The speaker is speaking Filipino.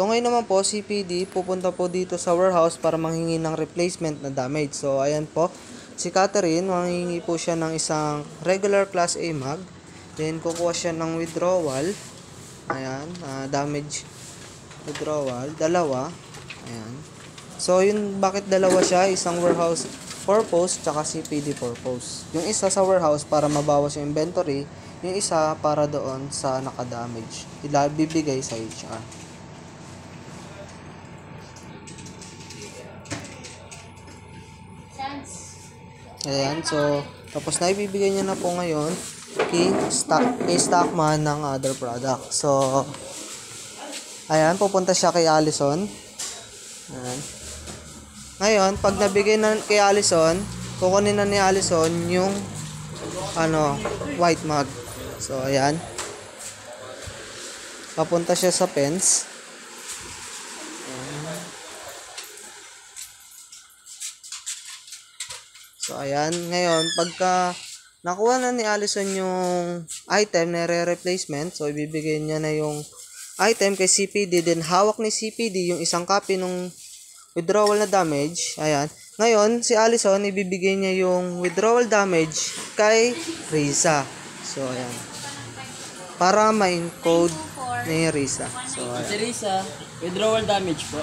So ngayon naman po, CPD pupunta po dito sa warehouse para manghingi ng replacement na damage. So ayan po, si Catherine, manghingi po siya ng isang regular class A mag. Then kukuha siya ng withdrawal. Ayan, ah, damage withdrawal. Dalawa. Ayan. So yun, bakit dalawa siya? Isang warehouse purpose, tsaka CPD purpose. Yung isa sa warehouse para mabawas yung inventory. Yung isa para doon sa nakadamage. Ila bibigay sa HR. Ayan, so, tapos na ibibigay niya na po ngayon kay, stock, kay Stockman ng other product. So, ayan, pupunta siya kay Allison. Ayan. Ngayon, pag nabigay na kay Allison, kukunin na ni Allison yung ano, white mug. So, ayan. Papunta siya sa pens. So, ayan. Ngayon, pagka nakuha na ni Allison yung item na re-replacement, so, ibibigay niya na yung item kay CPD, then hawak ni CPD yung isang copy nung withdrawal na damage. Ayan. Ngayon, si Allison, ibibigay niya yung withdrawal damage kay Risa. So, ayan. Para ma-encode ni Risa. So, ayan. Si Risa, withdrawal damage po.